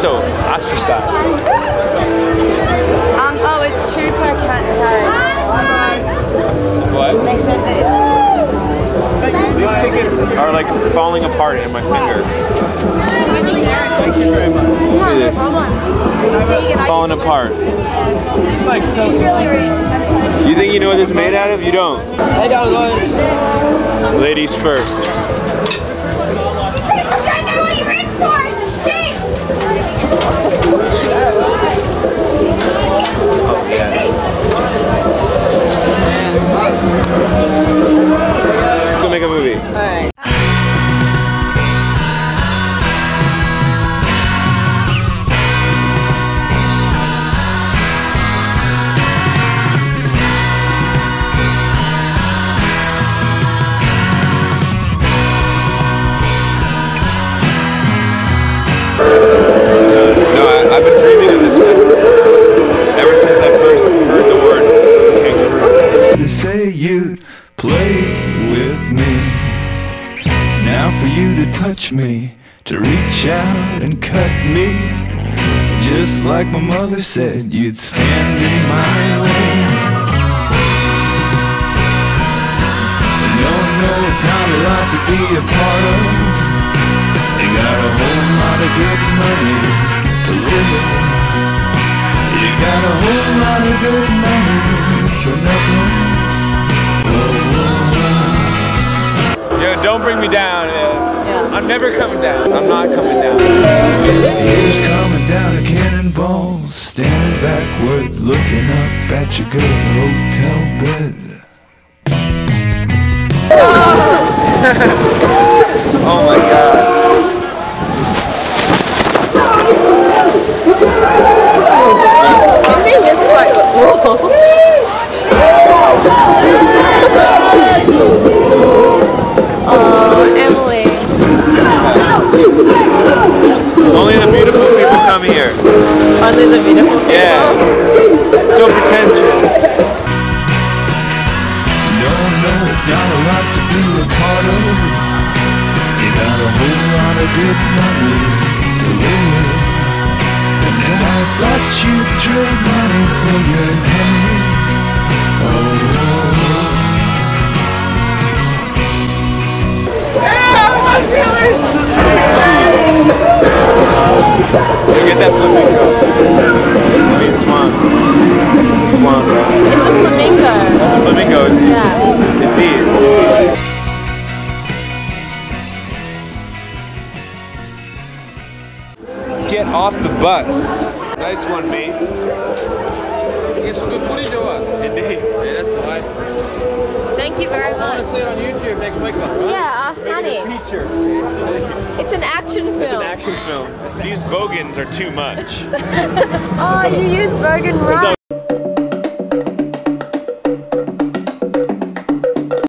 so ostracized? Um, oh, it's two per cat It's what? They said that it's These tickets are like falling apart in my finger. Look at this. Falling apart. She's really rich. You think you know what this is made out of? You don't. Hey down. Ladies first. No, I, I've been dreaming of this ever since I first heard the word say you'd play with me. Now for you to touch me, to reach out and cut me. Just like my mother said, you'd stand in my way. No, no, it's not a lot to be a part of. You got a whole lot of good money to live. You got a whole lot of good money for nothing. Yo, don't bring me down. Yeah. I'm never coming down. I'm not coming down. Years coming down a cannonball, standing backwards, looking up at your good hotel bed. Come here. Only the beautiful people. Yeah. So pretentious. No, no, it's not a lot to be a part of. You got a whole lot of good money to live. And I thought you'd trade money for your honey. Get off the bus. Nice one, mate. Get some good footage or what? Indeed. Yeah, that's why. Thank you very much. See on YouTube next week, right? Yeah, honey. Feature. It's an action film. It's an action film. These bogans are too much. Oh, you use bogan right.